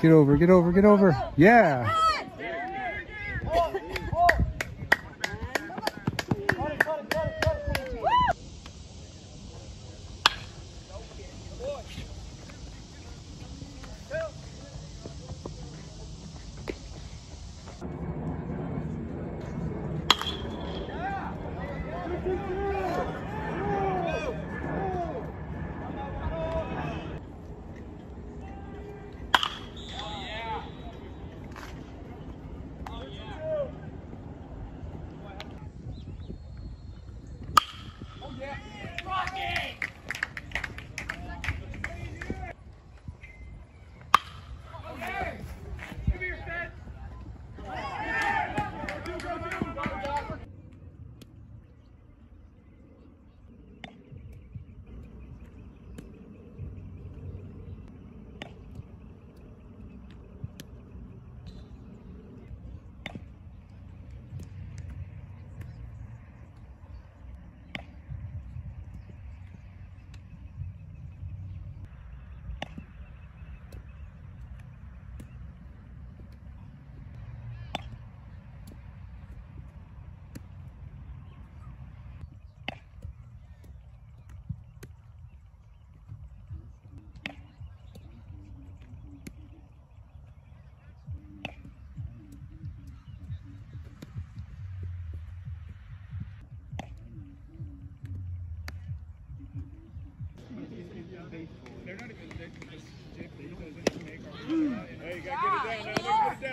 Get over, get over, get over. Yeah. They're not even. They just. They make our. Hmm. Hey, you gotta get it down. Now. Get it down.